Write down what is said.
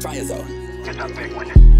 Try it though. It's a big one.